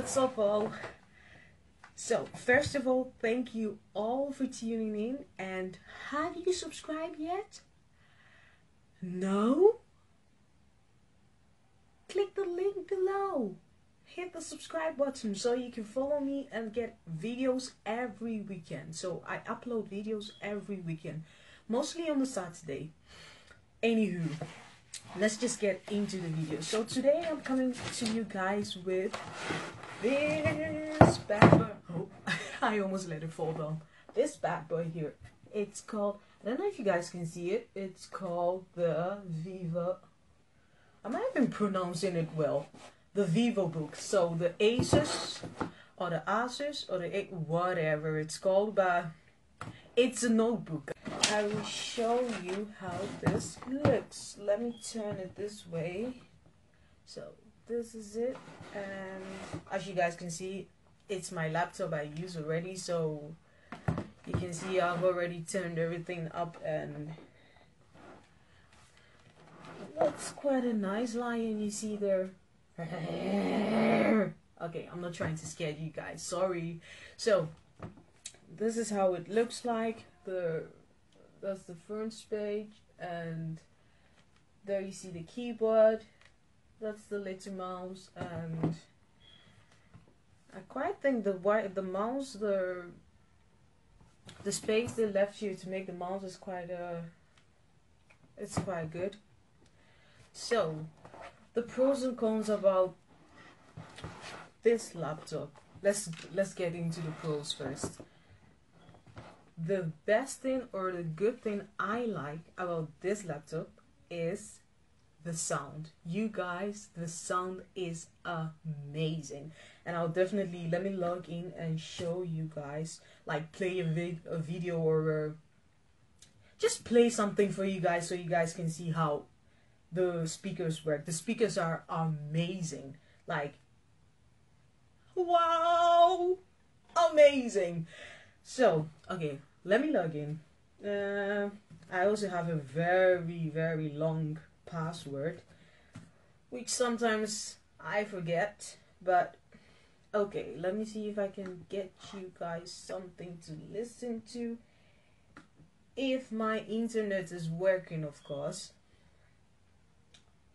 What's up, all? So, first of all, thank you all for tuning in. And have you subscribed yet? No? Click the link below. Hit the subscribe button so you can follow me and get videos every weekend. So, I upload videos every weekend, mostly on the Saturday. Anywho, let's just get into the video. So today I'm coming to you guys with this bad boy. Oh, I almost let it fall down. This bad boy here. It's called. I don't know if you guys can see it. It's called the Viva. I might have been pronouncing it well. The VivoBook. So the Asus or the Asus or the whatever it's called, but it's a notebook. I will show you how this looks. Let me turn it this way. So this is it and as you guys can see it's my laptop I use already so you can see I've already turned everything up and that's quite a nice lion you see there. okay, I'm not trying to scare you guys, sorry. So this is how it looks like. The that's the front page and there you see the keyboard that's the little mouse and I quite think the white the mouse the the space they left here to make the mouse is quite uh it's quite good. So the pros and cons about this laptop. Let's let's get into the pros first. The best thing or the good thing I like about this laptop is the sound. You guys, the sound is amazing. And I'll definitely let me log in and show you guys, like play a, vid- a video or uh, just play something for you guys so you guys can see how the speakers work. The speakers are amazing. Like, wow, amazing. So, okay, let me log in. Uh, I also have a very, very long password, which sometimes I forget, but okay, let me see if I can get you guys something to listen to. If my internet is working, of course.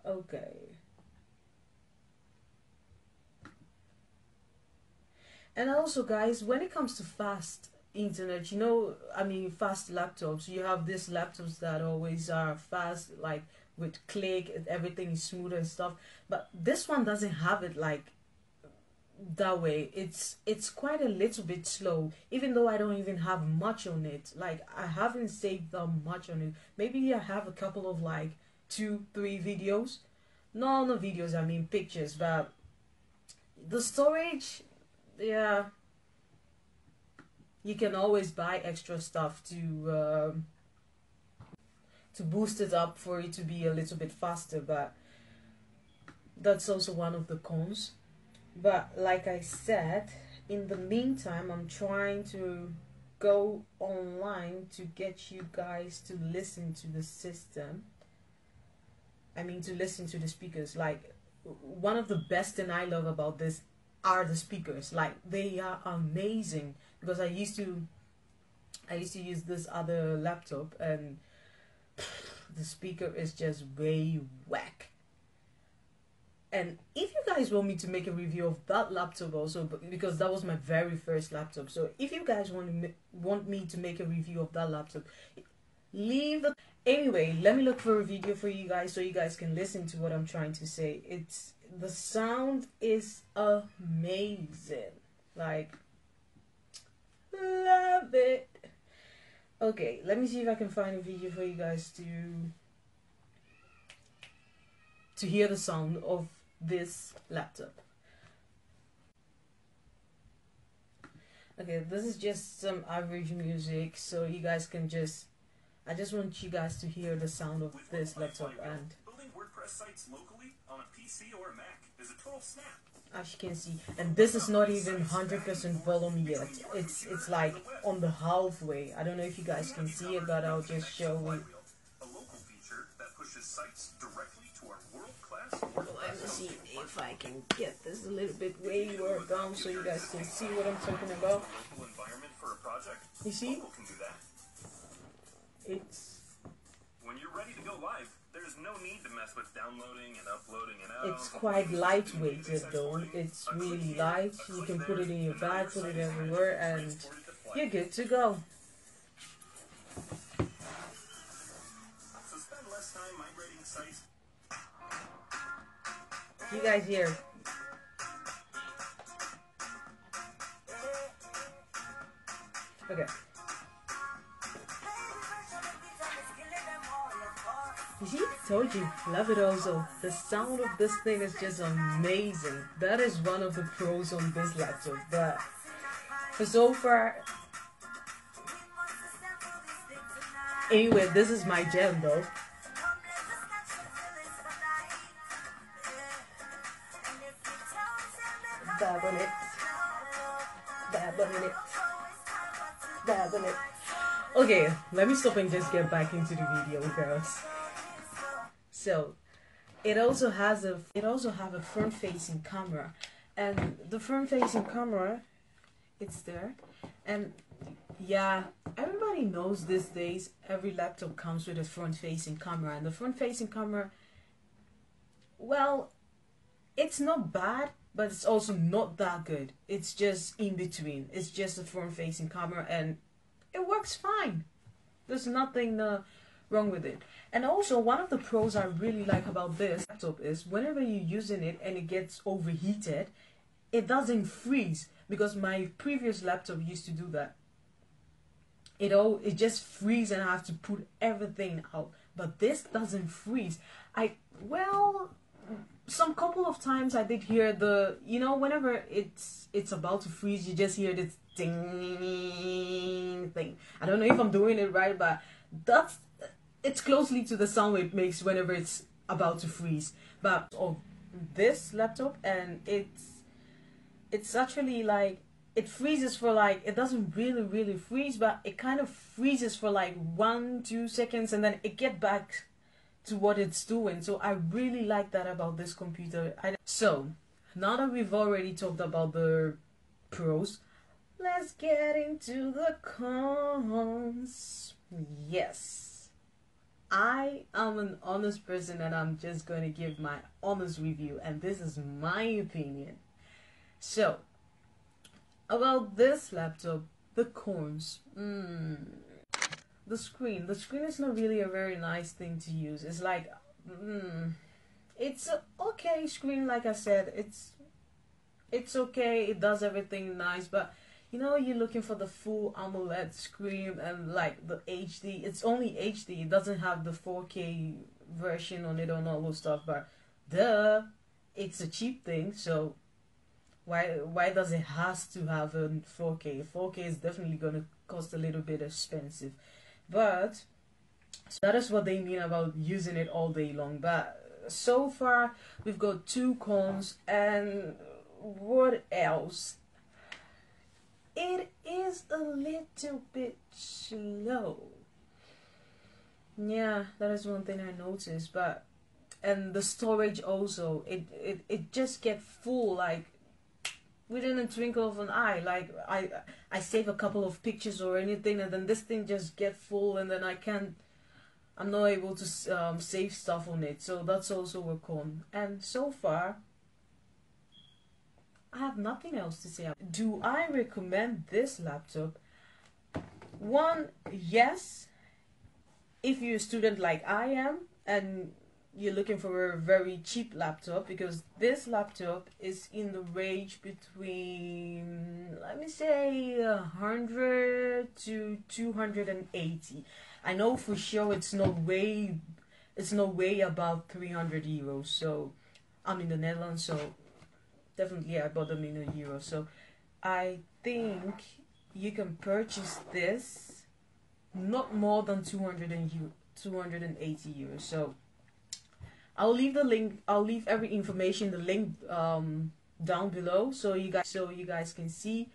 Okay. And also, guys, when it comes to fast internet you know i mean fast laptops you have these laptops that always are fast like with click everything is smooth and stuff but this one doesn't have it like that way. It's it's quite a little bit slow even though i don't even have much on it. Like i haven't saved that much on it. Maybe i have a couple of like two three videos. No no videos i mean pictures but the storage yeah you can always buy extra stuff to um, to boost it up for it to be a little bit faster but that's also one of the cons. But like i said in the meantime i'm trying to go online to get you guys to listen to the system. I mean to listen to the speakers. Like one of the best thing i love about this are the speakers. Like they are amazing because I used to I used to use this other laptop and the speaker is just way whack. And if you guys want me to make a review of that laptop also, because that was my very first laptop, so if you guys want to want me to make a review of that laptop, leave. The. Anyway, let me look for a video for you guys so you guys can listen to what I'm trying to say. It's the sound is amazing, like Love it. Okay, let me see if I can find a video for you guys to to hear the sound of this laptop. Okay, this is just some average music, so you guys can just. I just want you guys to hear the sound of this laptop and. Sites locally on a PC or a Mac is a total snap as you can see and this is not even 100% volume yet it's it's like on the halfway I don't know if you guys can see it but I'll just show you let me see if if I can get this a little bit way more down so you guys can see what I'm talking about. You see? It's when you're ready to go live. There's no need to mess with downloading and uploading and out. It's quite lightweighted though. It's really light. You can put it in your bag, put it everywhere, and you're good to go. You guys hear? Okay. You see? Told you. Love it also. The sound of this thing is just amazing. That is one of the pros on this laptop. But for so far... Anyway, this is my jam though. Dab on it. Dab on it. Dab on it. Okay, let me stop and just get back into the video, girls. So, it also has a it also have a front facing camera, and the front facing camera, it's there, and yeah, everybody knows these days every laptop comes with a front facing camera, and the front facing camera, well, it's not bad but it's also not that good. It's just in between. It's just a front facing camera and it works fine. There's nothing uh, wrong with it. And also, one of the pros I really like about this laptop is whenever you're using it and it gets overheated, it doesn't freeze because my previous laptop used to do that. It all it just freeze and I have to put everything out. But this doesn't freeze. I well some couple of times I did hear the you know whenever it's it's about to freeze you just hear this ding thing. I don't know if I'm doing it right, but that's it's closely to the sound it makes whenever it's about to freeze. But of this laptop and it's it's actually like it freezes for like it doesn't really really freeze but it kind of freezes for like one two seconds and then it get back to what it's doing. So I really like that about this computer. I, so now that we've already talked about the pros, let's get into the cons. Yes. I am an honest person and I'm just going to give my honest review and this is my opinion. So, about this laptop, the cons. Mm, the screen. The screen is not really a very nice thing to use. It's like, mm, it's okay screen. Like I said, it's it's okay. It does everything nice, but you know you're looking for the full AMOLED screen and like the HD. It's only HD. It doesn't have the 4K version on it and all those stuff. But duh, it's a cheap thing. So why why does it has to have a 4K? 4K is definitely gonna cost a little bit expensive. But so that is what they mean about using it all day long. But so far we've got two cons and what else? A little bit slow. Yeah, that is one thing I noticed. But and the storage also, it it, it just get full like within a twinkle of an eye. Like I I save a couple of pictures or anything, and then this thing just get full, and then I can't. I'm not able to um, save stuff on it, so that's also a con. And so far, I have nothing else to say. Do I recommend this laptop? One, yes. If you're a student like I am, and you're looking for a very cheap laptop because this laptop is in the range between let me say 100 to 280 i know for sure it's not way it's not way above 300 euros so i'm in the netherlands so definitely i bought them in a euro so i think you can purchase this not more than 200 and 280 euros so I'll leave the link. I'll leave every information, the link um, down below, so you guys so you guys can see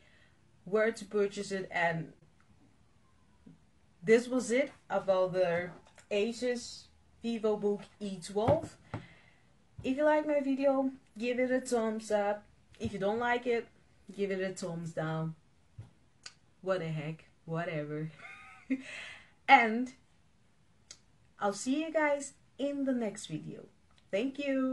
where to purchase it. And this was it about the Asus VivoBook E12. If you like my video, give it a thumbs up. If you don't like it, give it a thumbs down. What the heck, whatever. and I'll see you guys in the next video. Thank you.